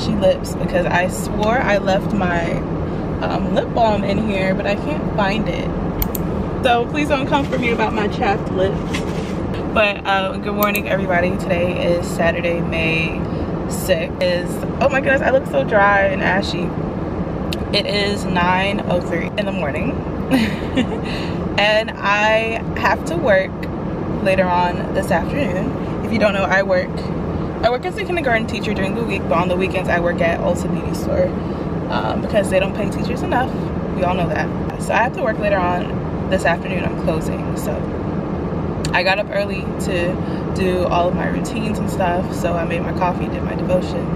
ashy lips because I swore I left my um, lip balm in here, but I can't find it. So please don't come for me about my chapped lips. But uh, good morning, everybody. Today is Saturday, May 6th. Is oh my goodness, I look so dry and ashy. It is 9:03 in the morning, and I have to work later on this afternoon. If you don't know, I work I work as a kindergarten teacher during the week, but on the weekends I work at Ulta Beauty Store um, because they don't pay teachers enough. We all know that. So I have to work later on this afternoon. I'm closing, so I got up early to do all of my routines and stuff. So I made my coffee, did my devotion,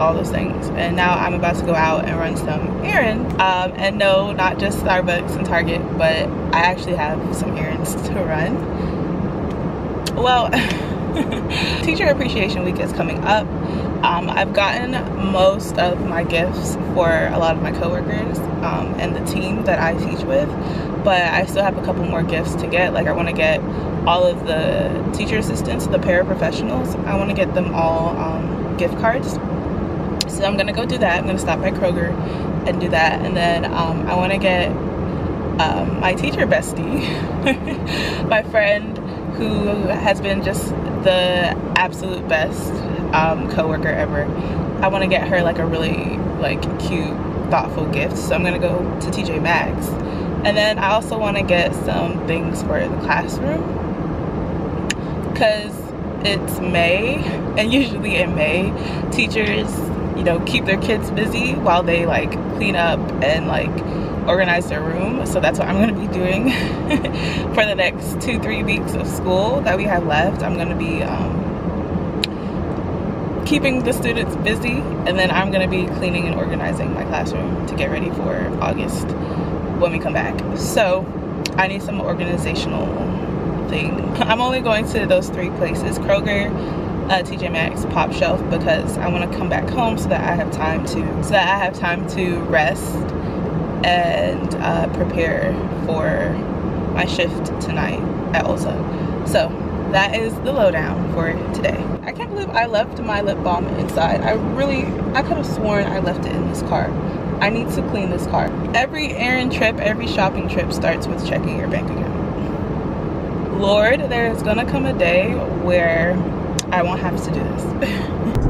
all those things. And now I'm about to go out and run some errands. Um, and no, not just Starbucks and Target, but I actually have some errands to run well teacher appreciation week is coming up. Um, I've gotten most of my gifts for a lot of my coworkers um, and the team that I teach with but I still have a couple more gifts to get. Like I want to get all of the teacher assistants the paraprofessionals I want to get them all um, gift cards. So I'm gonna go do that. I'm gonna stop by Kroger and do that. And then um, I want to get um, my teacher bestie my friend who has been just the absolute best um, coworker ever. I want to get her like a really like cute, thoughtful gift. So I'm gonna go to TJ Maxx, and then I also want to get some things for the classroom because it's May, and usually in May, teachers you know keep their kids busy while they like clean up and like organize their room. So that's what i'm going to be doing for the next two three weeks of school that we have left. I'm going to be um, keeping the students busy and then i'm going to be cleaning and organizing my classroom to get ready for august when we come back. So i need some organizational thing. I'm only going to those three places kroger uh, TJ Maxx pop shelf because I want to come back home so that I have time to so that I have time to rest and uh, prepare for my shift tonight at Ulta. So that is the lowdown for today. I can't believe I left my lip balm inside. I really, I could have sworn I left it in this car. I need to clean this car. Every errand trip, every shopping trip starts with checking your bank account. Lord, there's gonna come a day where I won't have to do this.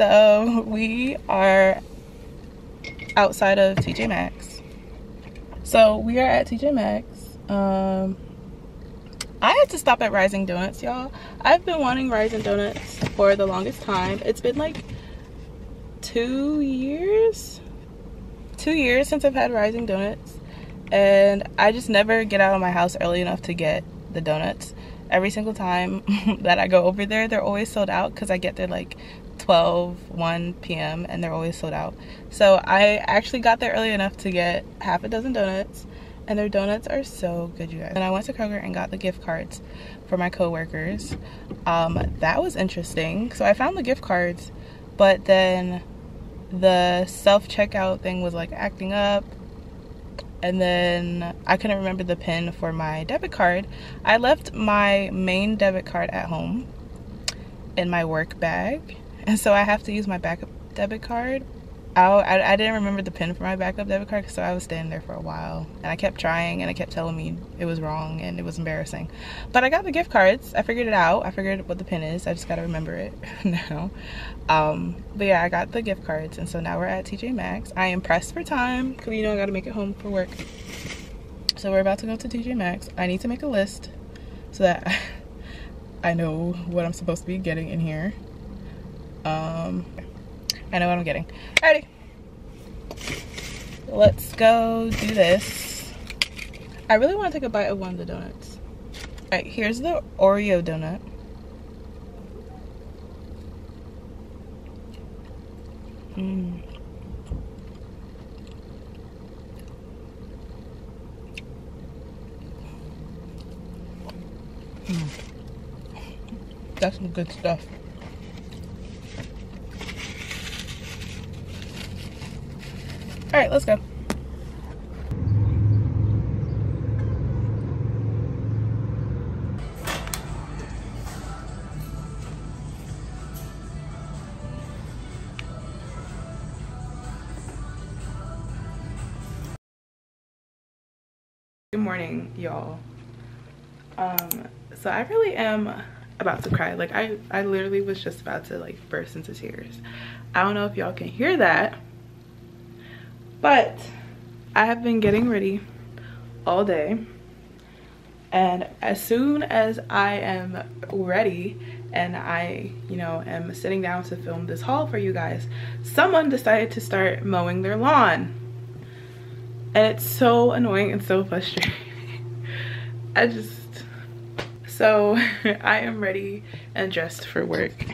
So we are outside of TJ Maxx. So we are at TJ Maxx. Um, I had to stop at Rising Donuts, y'all. I've been wanting Rising Donuts for the longest time. It's been like two years? Two years since I've had Rising Donuts. And I just never get out of my house early enough to get the donuts. Every single time that I go over there, they're always sold out because I get there like 12 1 p.m and they're always sold out. So i actually got there early enough to get half a dozen donuts and their donuts are so good you guys. And i went to kroger and got the gift cards for my co-workers. Um, that was interesting. So i found the gift cards but then the self-checkout thing was like acting up. And then I couldn't remember the pin for my debit card. I left my main debit card at home in my work bag and so I have to use my backup debit card. I, I didn't remember the pin for my backup debit card, so I was standing there for a while. And I kept trying, and it kept telling me it was wrong, and it was embarrassing. But I got the gift cards. I figured it out. I figured what the pin is. I just got to remember it now. Um, but yeah, I got the gift cards, and so now we're at TJ Maxx. I am pressed for time, because you know I got to make it home for work. So we're about to go to TJ Maxx. I need to make a list so that I know what I'm supposed to be getting in here. Um, I know what I'm getting. Alrighty. Let's go do this. I really want to take a bite of one of the donuts. Alright, here's the Oreo donut. Mmm. Mm. That's some good stuff. All right, let's go. Good morning, y'all. Um, so I really am about to cry. Like I, I literally was just about to like burst into tears. I don't know if y'all can hear that, but I have been getting ready all day. And as soon as I am ready and I, you know, am sitting down to film this haul for you guys, someone decided to start mowing their lawn. And it's so annoying and so frustrating. I just, so I am ready and dressed for work.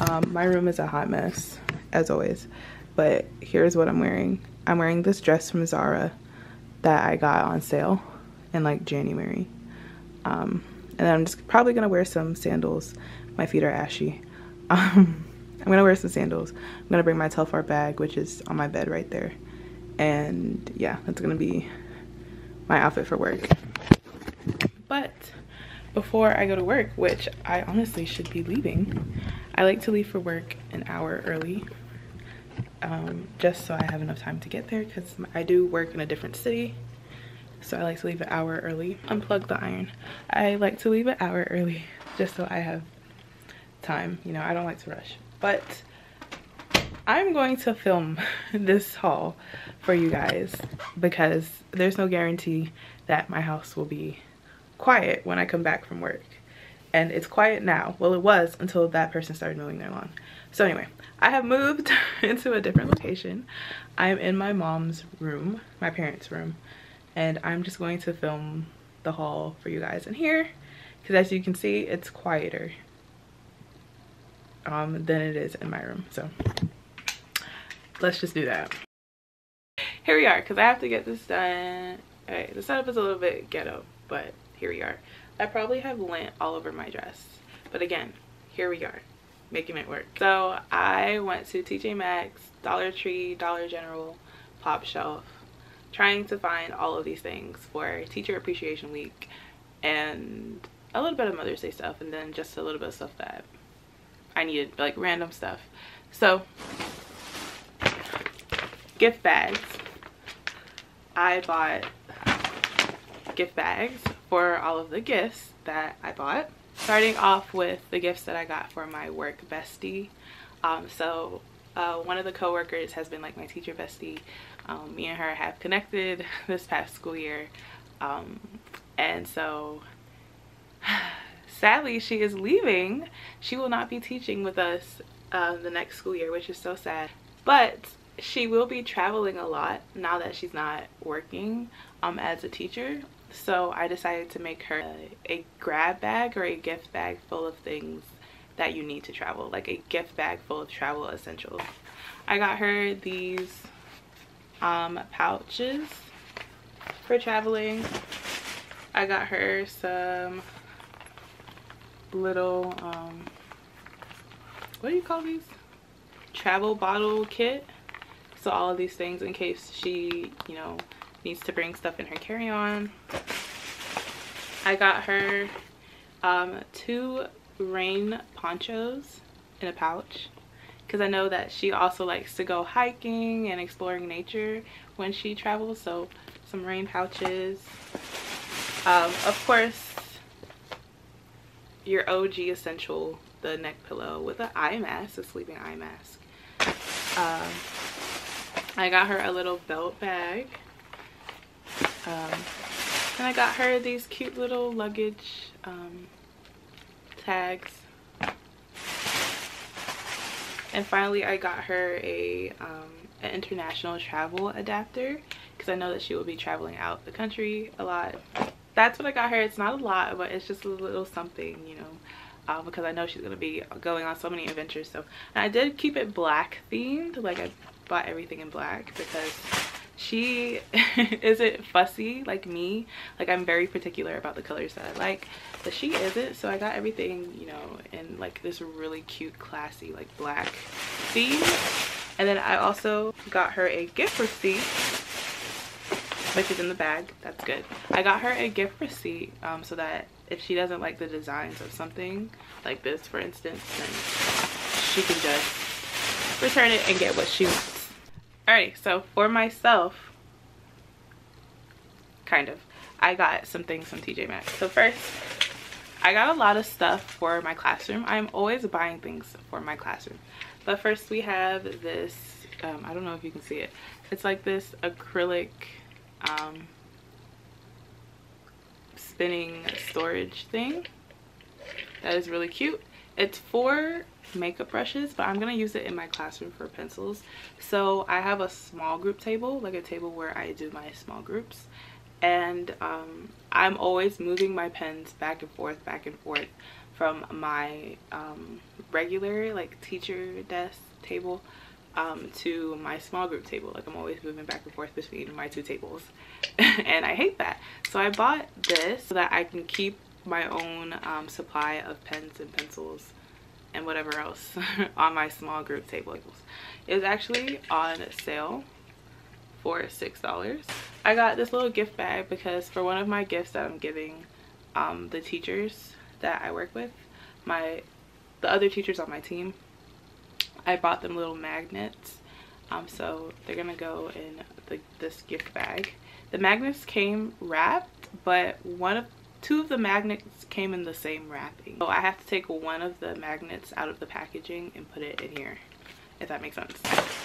Um, my room is a hot mess, as always but here's what I'm wearing. I'm wearing this dress from Zara that I got on sale in like January. Um, and I'm just probably gonna wear some sandals. My feet are ashy. Um, I'm gonna wear some sandals. I'm gonna bring my Telfar bag, which is on my bed right there. And yeah, that's gonna be my outfit for work. But before I go to work, which I honestly should be leaving, I like to leave for work an hour early um, just so I have enough time to get there because I do work in a different city. So I like to leave an hour early. Unplug the iron. I like to leave an hour early just so I have time. You know, I don't like to rush. But I'm going to film this haul for you guys because there's no guarantee that my house will be quiet when I come back from work. And it's quiet now. Well, it was until that person started mowing their lawn. So anyway, I have moved into a different location. I'm in my mom's room, my parents' room, and I'm just going to film the haul for you guys in here because as you can see, it's quieter um, than it is in my room. So let's just do that. Here we are because I have to get this done. Okay, the setup is a little bit ghetto, but here we are. I probably have lint all over my dress, but again, here we are making it work. So I went to TJ Maxx, Dollar Tree, Dollar General, Pop Shelf, trying to find all of these things for Teacher Appreciation Week and a little bit of Mother's Day stuff and then just a little bit of stuff that I needed, like random stuff. So, gift bags. I bought gift bags for all of the gifts that I bought starting off with the gifts that I got for my work bestie. Um, so uh, one of the co-workers has been like my teacher bestie. Um, me and her have connected this past school year. Um, and so sadly she is leaving. She will not be teaching with us uh, the next school year, which is so sad. But she will be traveling a lot now that she's not working um, as a teacher so I decided to make her a, a grab bag or a gift bag full of things that you need to travel like a gift bag full of travel essentials. I got her these um, pouches for traveling. I got her some little um, what do you call these? Travel bottle kit. So all of these things in case she you know needs to bring stuff in her carry-on. I got her um, two rain ponchos in a pouch because I know that she also likes to go hiking and exploring nature when she travels. So some rain pouches. Um, of course, your OG essential, the neck pillow with an eye mask, a sleeping eye mask. Um, I got her a little belt bag. Um, and I got her these cute little luggage um, tags. And finally, I got her a um, an international travel adapter because I know that she will be traveling out the country a lot. That's what I got her. It's not a lot, but it's just a little something, you know, uh, because I know she's going to be going on so many adventures. So, and I did keep it black themed. Like I bought everything in black because she isn't fussy like me? Like i'm very particular about the colors that i like but she isn't so i got everything you know in like this really cute classy like black theme. And then i also got her a gift receipt which is in the bag. That's good. I got her a gift receipt um, so that if she doesn't like the designs of something like this for instance then she can just return it and get what she wants Alright, so for myself, kind of, I got some things from TJ Maxx. So first, I got a lot of stuff for my classroom. I'm always buying things for my classroom. But first we have this, um, I don't know if you can see it. It's like this acrylic um, spinning storage thing. That is really cute. It's for makeup brushes but i'm going to use it in my classroom for pencils. So i have a small group table like a table where i do my small groups. And um, i'm always moving my pens back and forth back and forth from my um, regular like teacher desk table um, to my small group table. Like i'm always moving back and forth between my two tables. And i hate that. So i bought this so that i can keep my own um, supply of pens and pencils and whatever else on my small group table. It was actually on sale for $6. I got this little gift bag because for one of my gifts that I'm giving um, the teachers that I work with, my the other teachers on my team, I bought them little magnets. Um, so they're gonna go in the, this gift bag. The magnets came wrapped, but one of two of the magnets came in the same wrapping. So i have to take one of the magnets out of the packaging and put it in here if that makes sense.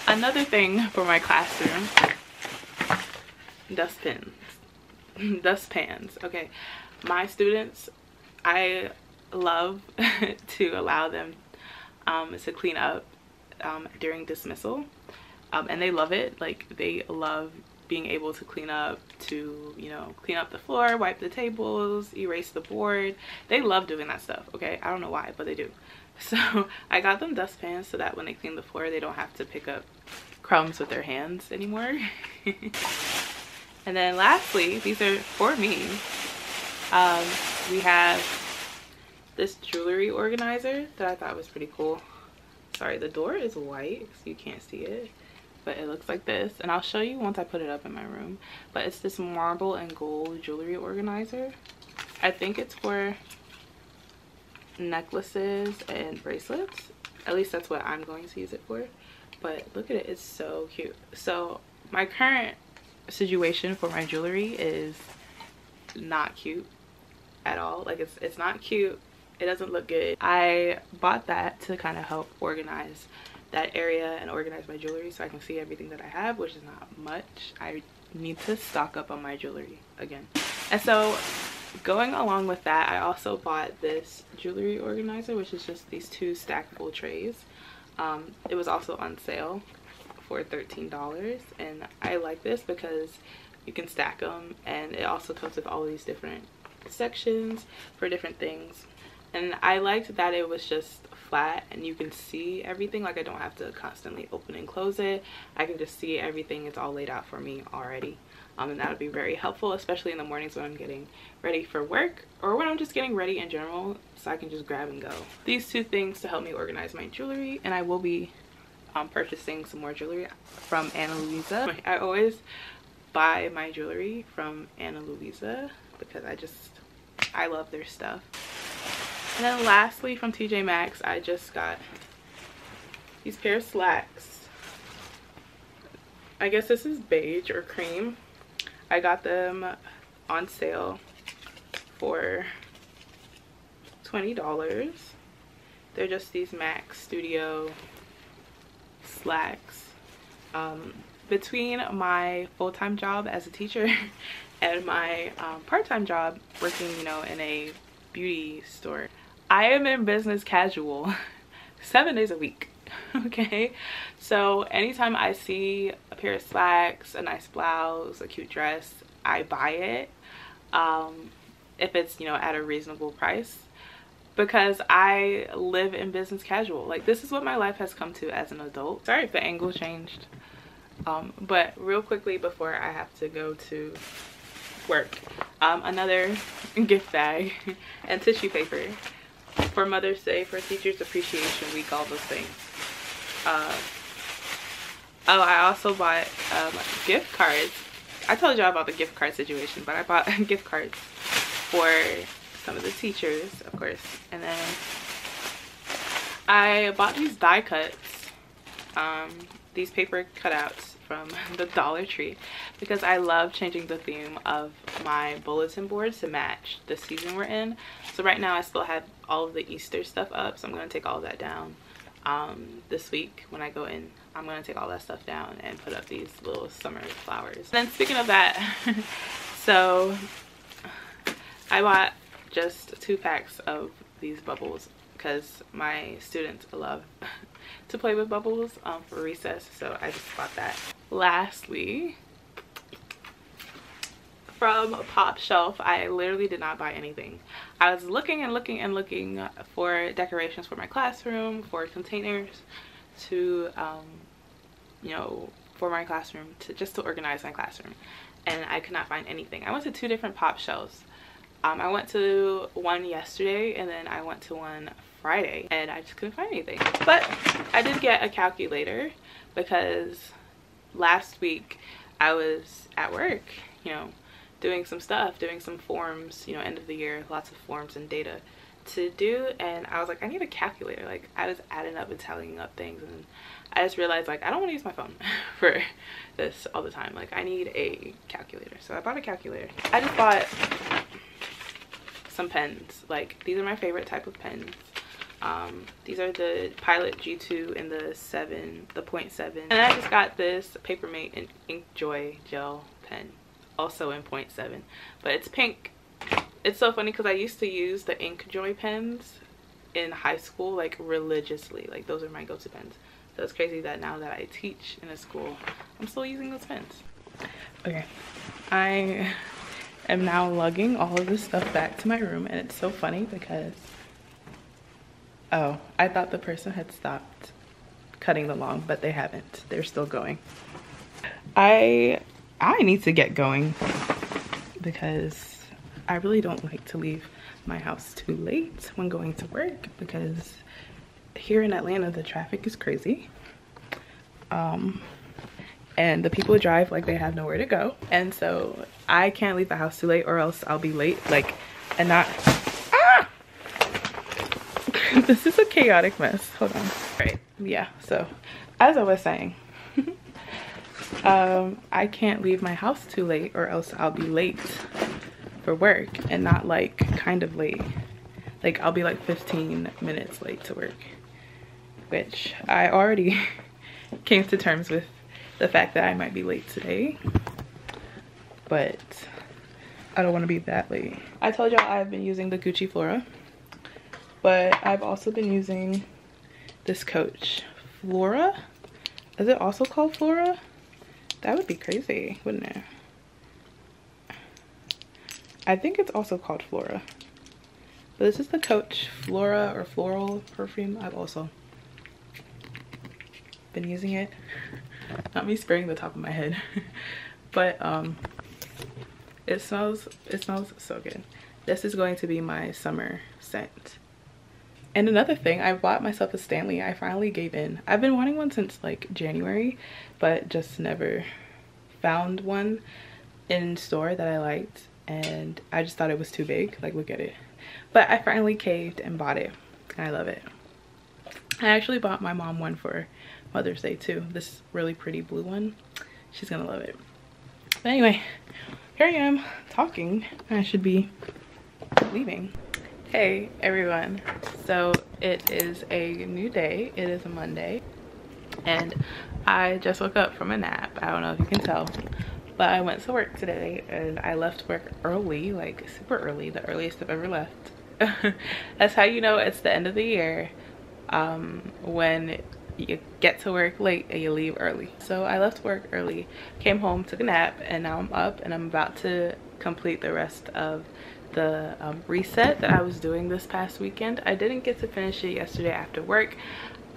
Another thing for my classroom dustpins dustpans okay. My students i love to allow them um, to clean up um, during dismissal um, and they love it. Like they love being able to clean up to you know clean up the floor wipe the tables erase the board. They love doing that stuff okay? I don't know why but they do. So i got them dustpans so that when they clean the floor they don't have to pick up crumbs with their hands anymore. And then lastly these are for me um, we have this jewelry organizer that i thought was pretty cool. Sorry the door is white so you can't see it but it looks like this. And i'll show you once i put it up in my room. But it's this marble and gold jewelry organizer. I think it's for necklaces and bracelets. At least that's what i'm going to use it for. But look at it it's so cute. So my current situation for my jewelry is not cute at all. Like it's it's not cute. It doesn't look good. I bought that to kind of help organize that area and organize my jewelry so I can see everything that I have, which is not much. I need to stock up on my jewelry again. And so going along with that, I also bought this jewelry organizer, which is just these two stackable trays. Um, it was also on sale for $13 and I like this because you can stack them and it also comes with all these different sections for different things and I liked that it was just flat and you can see everything like I don't have to constantly open and close it. I can just see everything it's all laid out for me already. Um, and that would be very helpful especially in the mornings when I'm getting ready for work or when I'm just getting ready in general so I can just grab and go. These two things to help me organize my jewelry and I will be um, purchasing some more jewelry from Ana Luisa. I always buy my jewelry from Ana Luisa because I just I love their stuff and then lastly from TJ Maxx, I just got these pair of slacks. I guess this is beige or cream. I got them on sale for $20. They're just these Max Studio slacks. Um, between my full-time job as a teacher and my um, part-time job working, you know, in a beauty store, I am in business casual seven days a week. okay so anytime i see a pair of slacks a nice blouse a cute dress i buy it um if it's you know at a reasonable price because I live in business casual. Like this is what my life has come to as an adult. Sorry if the angle changed. Um, but real quickly before I have to go to work, um, another gift bag and tissue paper for Mother's Day, for Teachers Appreciation Week, all those things. Uh, oh, I also bought um, gift cards. I told y'all about the gift card situation, but I bought gift cards for some of the teachers, of course. And then I bought these die cuts, um, these paper cutouts from the Dollar Tree because I love changing the theme of my bulletin board to match the season we're in. So right now I still have all of the Easter stuff up, so I'm going to take all that down um, this week when I go in. I'm going to take all that stuff down and put up these little summer flowers. And then speaking of that, so I bought just two packs of these bubbles because my students love to play with bubbles um, for recess so I just bought that. Lastly, from Pop Shelf, I literally did not buy anything. I was looking and looking and looking for decorations for my classroom, for containers to, um, you know, for my classroom, to just to organize my classroom. And I could not find anything. I went to two different Pop Shelves um, I went to one yesterday and then I went to one Friday and I just couldn't find anything. But I did get a calculator because last week I was at work, you know, doing some stuff, doing some forms, you know, end of the year, lots of forms and data to do. And I was like I need a calculator. Like I was adding up and tallying up things. And I just realized like I don't want to use my phone for this all the time. Like I need a calculator. So I bought a calculator. I just bought some pens. Like these are my favorite type of pens. Um, these are the Pilot G2 and the 7, the 0.7. And I just got this Papermate Ink Joy gel pen, also in 0.7. But it's pink. It's so funny because I used to use the Inkjoy pens in high school like religiously. Like those are my go-to pens. So it's crazy that now that I teach in a school, I'm still using those pens. Okay, I am now lugging all of this stuff back to my room and it's so funny because oh i thought the person had stopped cutting the lawn but they haven't. They're still going. I i need to get going because i really don't like to leave my house too late when going to work because here in atlanta the traffic is crazy. Um and the people drive like they have nowhere to go. And so i can't leave the house too late or else i'll be late like and not! this is a chaotic mess hold on right yeah so as i was saying um i can't leave my house too late or else i'll be late for work and not like kind of late like i'll be like 15 minutes late to work which i already came to terms with the fact that I might be late today. But I don't want to be that late. I told y'all I've been using the Gucci Flora. But I've also been using this Coach Flora. Is it also called Flora? That would be crazy, wouldn't it? I think it's also called Flora. But this is the Coach Flora or Floral perfume. I've also been using it not me spraying the top of my head but um it smells it smells so good this is going to be my summer scent and another thing i bought myself a stanley i finally gave in i've been wanting one since like january but just never found one in store that i liked and i just thought it was too big like look at it but i finally caved and bought it i love it I actually bought my mom one for Mother's Day too. This really pretty blue one. She's gonna love it. But anyway, here I am talking. I should be leaving. Hey everyone. So it is a new day. It is a Monday. And I just woke up from a nap. I don't know if you can tell. But I went to work today and I left work early, like super early, the earliest I've ever left. That's how you know it's the end of the year um, when you get to work late and you leave early. So I left work early, came home, took a nap, and now I'm up and I'm about to complete the rest of the um, reset that I was doing this past weekend. I didn't get to finish it yesterday after work.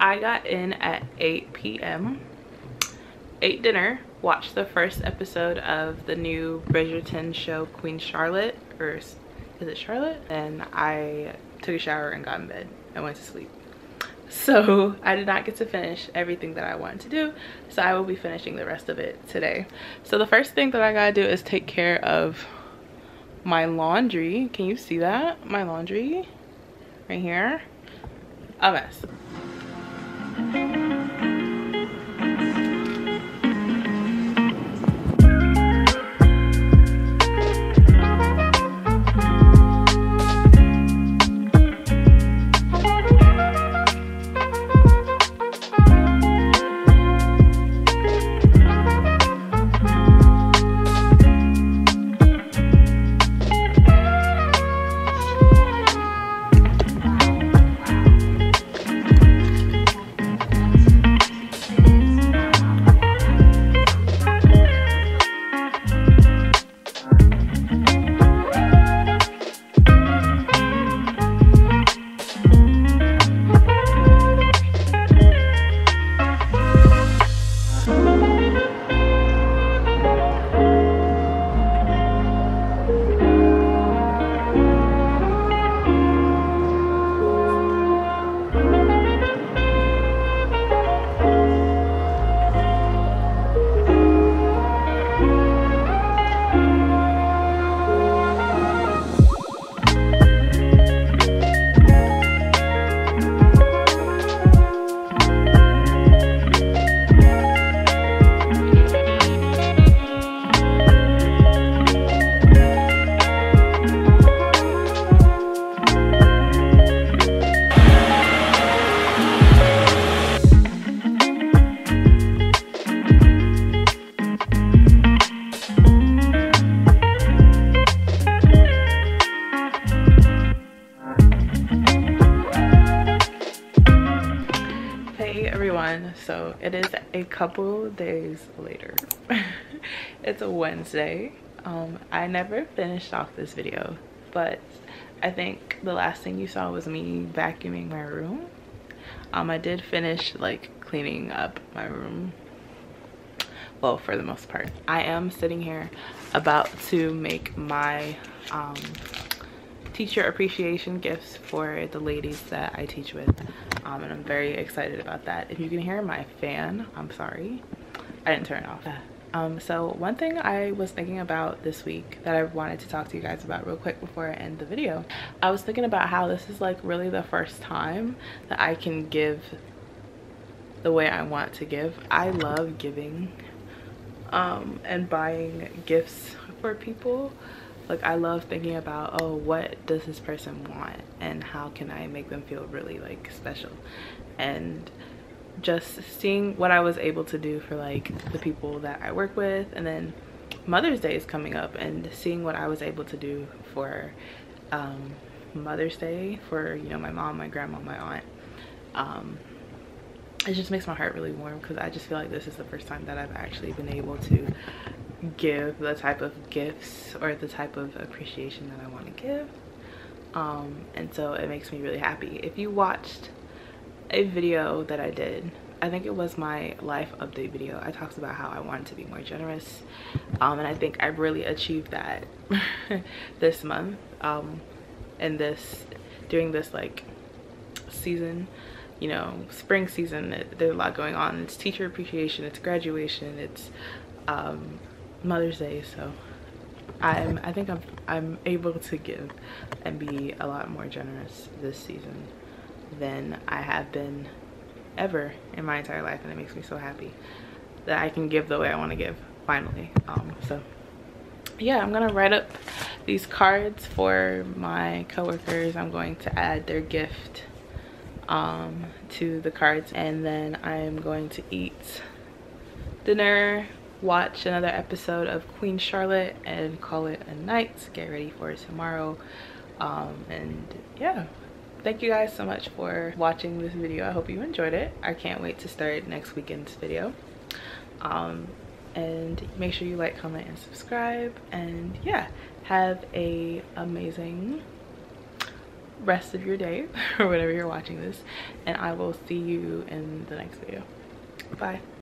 I got in at 8 p.m. ate dinner, watched the first episode of the new Bridgerton show Queen Charlotte, or is it Charlotte? And I took a shower and got in bed and went to sleep so i did not get to finish everything that i wanted to do so i will be finishing the rest of it today so the first thing that i gotta do is take care of my laundry. Can you see that? My laundry? Right here. A mess couple days later. It's a wednesday. Um, i never finished off this video but i think the last thing you saw was me vacuuming my room. Um, i did finish like cleaning up my room. Well for the most part. I am sitting here about to make my um, teacher appreciation gifts for the ladies that I teach with um, and I'm very excited about that. If you can hear my fan, I'm sorry. I didn't turn it off. Um, so one thing I was thinking about this week that I wanted to talk to you guys about real quick before I end the video. I was thinking about how this is like really the first time that I can give the way I want to give. I love giving um, and buying gifts for people like i love thinking about oh what does this person want and how can i make them feel really like special? And just seeing what i was able to do for like the people that i work with and then mother's day is coming up and seeing what i was able to do for um, mother's day for you know my mom my grandma my aunt um, it just makes my heart really warm because i just feel like this is the first time that i've actually been able to give the type of gifts or the type of appreciation that I want to give. Um, and so it makes me really happy. If you watched a video that I did, I think it was my life update video. I talked about how I wanted to be more generous. Um, and I think I really achieved that this month. Um, and this, during this like season, you know, spring season, there's a lot going on. It's teacher appreciation, it's graduation, it's um, Mother's Day, so I'm I think I'm I'm able to give and be a lot more generous this season than I have been ever in my entire life and it makes me so happy that I can give the way I want to give finally. Um, so yeah I'm gonna write up these cards for my coworkers. I'm going to add their gift um, to the cards and then I'm going to eat dinner watch another episode of Queen Charlotte and call it a night. Get ready for tomorrow. Um, and yeah thank you guys so much for watching this video. I hope you enjoyed it. I can't wait to start next weekend's video. Um, and make sure you like comment and subscribe. And yeah have a amazing rest of your day or whatever you're watching this. And i will see you in the next video. Bye